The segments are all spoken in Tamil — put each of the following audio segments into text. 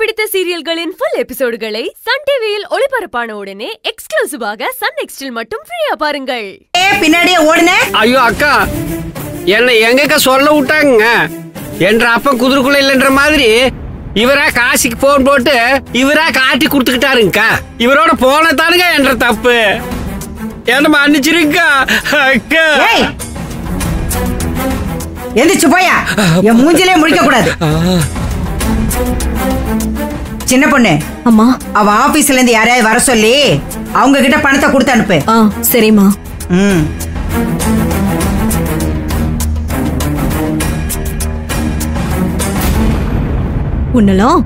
பிடித்த சீரியல்களின் ஃபுல் எபிசோடுகளை சன் டிவியில் ஒளிபரப்பான உடனே எக்ஸ்க்ளூசிவாக சன் நெக்ஸ்டில் மட்டும் ஃப்ரீயா பாருங்கள். ஏ பின்னாடியே ஓடுன. ஐயோ அக்கா என்னை எங்கக்கா சொல்ல விட்டாங்க என்ற அப்பன் குதிரைக்குள்ள இல்லைன்ற மாதிரி இவரா காசிக்கு போன் போட்டு இவரா காட்டி கொடுத்துக்கிட்டாருங்கக்கா. இவரோட போன தானுங்க என்ற தப்பு. என்ன மன்னிச்சிருக்கா அக்கா. எந்திரிச்சு போயா. என் மூஞ்சிலே முடிக்க கூடாது சின்ன பொண்ணு. அம்மா. அவ ஆபீஸ்ல இருந்து யாரையாவது வர சொல்லி அவங்க கிட்ட பணத்தை கொடுத்து அனுப்பு. ஆ சரிம்மா. ம். உன்னலாம்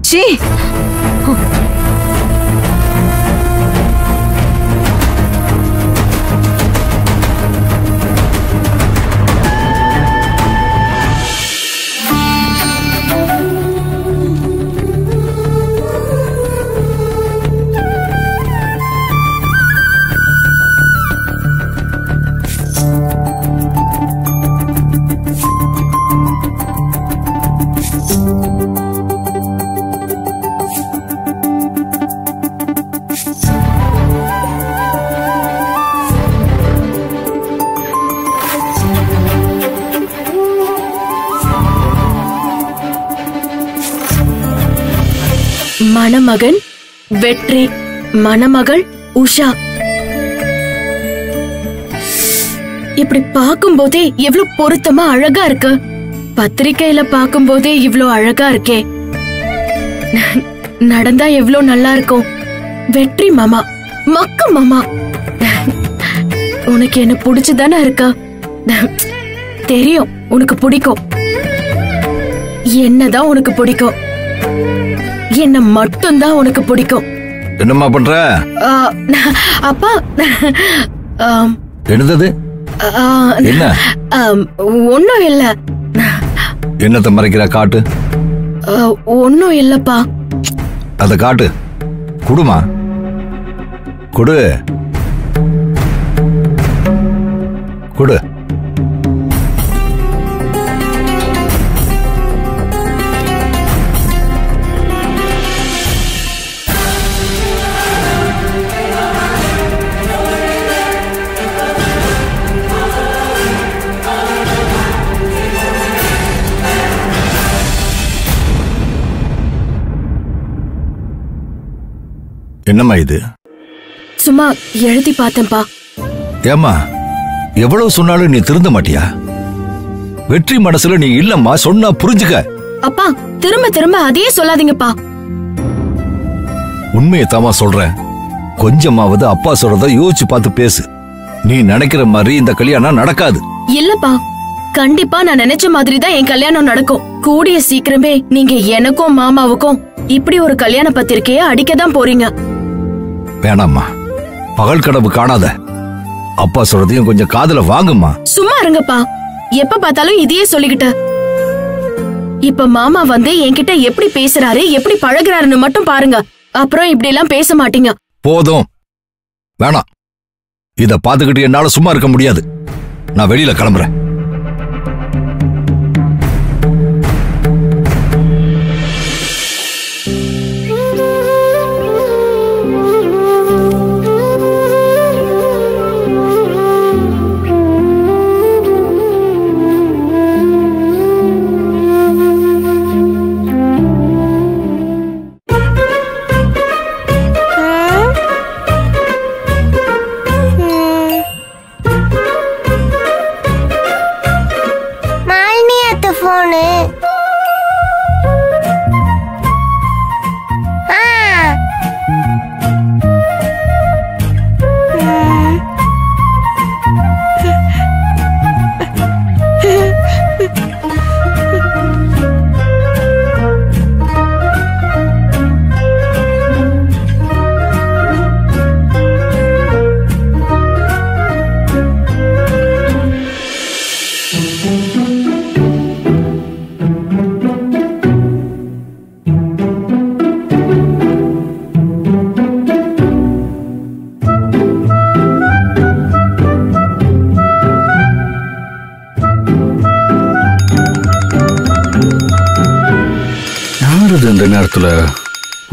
சீ மணமகன் வெற்றி மணமகள் உஷா. இப்படி பார்க்கும் போதே எவ்வளவு பொருத்தமா அழகா இருக்கு. பத்திரிக்கையில பார்க்கும்போதே இவ்வளவு அழகா இருக்கே. நடந்தா எவ்ளோ நல்லா இருக்கும். வெற்றி மாமா மக்க மாமா. உனக்கு என்ன பிடிச்சுதானே இருக்கா? தெரியும் உனக்கு பிடிக்கும். என்னதான் உனக்கு பிடிக்கும். என்ன மட்டும்தான் உனக்கு பிடிக்கும். என்னம்மா பண்ற? அப்பா என்னது என்ன? ஒண்ணும் இல்ல. என்னத்தை மறைக்கிற காட்டு? ஒண்ணும் இல்லப்பா. அத காட்டு குடுமா? குடு. குடு. என்னம்மா இது? சும்மா எழுதி பார்த்தேன்ப்பா ஏம்மா எவ்வளவு சொன்னாலும் நீ திருந்த மாட்டியா? வெற்றி மனசுல நீ இல்லம்மா சொன்னா புரிஞ்சுக்க. அப்பா திரும்ப திரும்ப அதையே சொல்லாதீங்கப்பா. உண்மையை தாமா சொல்றேன். கொஞ்சமாவது அப்பா சொல்றத யோசிச்சு பார்த்து பேசு. நீ நினைக்கிற மாதிரி இந்த கல்யாணம் நடக்காது. இல்லப்பா கண்டிப்பா நான் நினைச்ச மாதிரி தான் என் கல்யாணம் நடக்கும். கூடிய சீக்கிரமே நீங்க எனக்கும் மாமாவுக்கும் இப்படி ஒரு கல்யாண பத்திரிக்கைய அடிக்க தான் போறீங்க. வேணாம்மா. பகல் கனவு காணாத. அப்பா சொல்றதையும் கொஞ்சம் காதுல வாங்குமா சும்மா இருங்கப்பா. எப்ப பார்த்தாலும் இதையே சொல்லிக்கிட்டு. இப்ப மாமா வந்து என்கிட்ட எப்படி பேசுறாரு எப்படி பழகுறாருன்னு மட்டும் பாருங்க. அப்புறம் இப்படி எல்லாம் பேச மாட்டீங்க. போதும். வேணாம். இத பாத்துக்கிட்டு என்னால சும்மா இருக்க முடியாது. நான் வெளியில கிளம்புறேன்.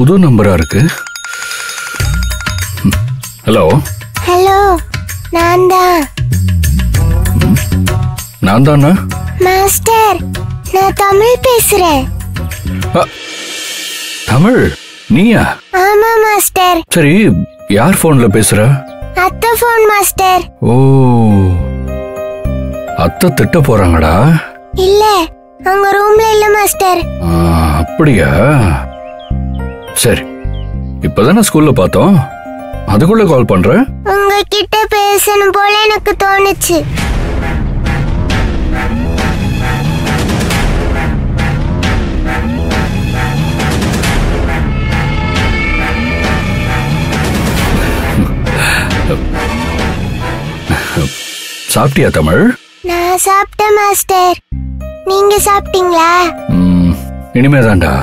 புது நம்பரா இருக்கு? ஹலோ? ஹலோ நான் தான் நான் தானா மாஸ்டர் நான் தமிழ் பேசுறேன். தமிழ்? நீயா? ஆமா மாஸ்டர். சரி யார் போன்ல பேசுற? அத்தை ஃபோன் மாஸ்டர். ஓ அத்தை திட்ட போறாங்கடா? இல்ல அவங்க ரூம்ல இல்ல மாஸ்டர். அப்படியா? சரி இப்பதானே ஸ்கூல்ல பார்த்தோம். அதுக்குள்ள கால் பண்ற? உங்ககிட்ட பேசணும் போல எனக்கு தோணுச்சு. சாப்பிட்டியா தமிழ்? நான் சாப்பிட்டேன் மாஸ்டர். நீங்க சாப்பிட்டீங்களா? ம், இனிமேதான்டா.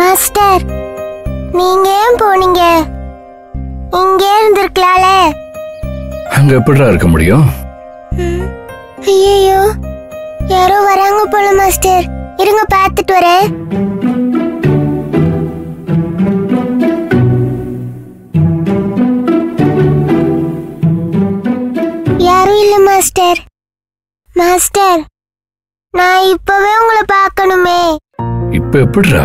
மாஸ்டர் நீங்க ஏன் போனீங்க? இங்கே இருந்திருக்கலாம்ல. அங்க எப்படிடா இருக்க முடியும்? ஐயோ யாரோ வராங்க போல மாஸ்டர். இருங்க பார்த்துட்டு வரேன். யாரும் இல்ல மாஸ்டர். மாஸ்டர் நான் இப்பவே உங்களை பார்க்கணுமே. இப்ப எப்படிடா?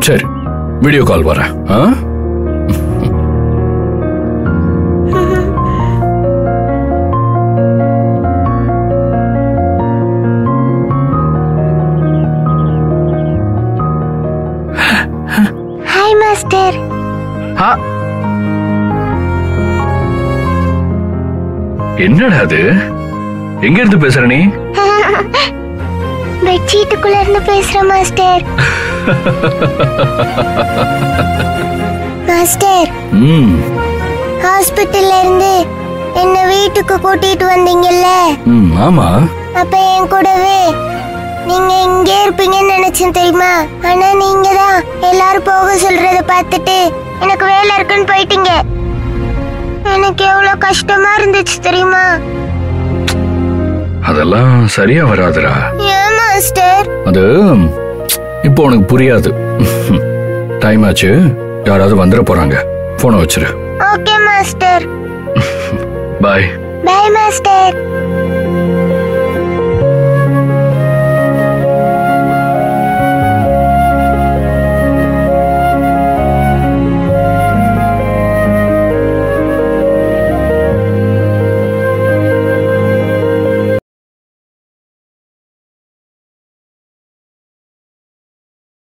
சரி வீடியோ கால் வரேன் ஆ? Hi master. என்னடா அது? எங்க இருந்து பேசுற நீ? பெட்ஷீட்டுக்குள்ள இருந்து பேசுறேன் மாஸ்டர் மாஸ்டர். ம். ஹாஸ்பிட்டல்ல இருந்து என்ன வீட்டுக்கு கூட்டிட்டு வந்தீங்கல்ல? ம் ஆமா. அப்ப என் கூடவே நீங்க இங்கே இருப்பீங்கன்னு நினைச்சேன் தெரியுமா? ஆனா நீங்க தான் எல்லாரும் போக சொல்றத பார்த்துட்டு எனக்கு வேலை இருக்குன்னு போயிட்டீங்க. எனக்கு எவ்வளவு கஷ்டமா இருந்துச்சு தெரியுமா? அதெல்லாம் சரியா வராதுடா. ஏன் மாஸ்டர்? அது இப்போ உனக்கு புரியாது. டைம் ஆச்சு. யாராவது வந்துட போறாங்க. போனை வச்சிரு. Okay master bye bye master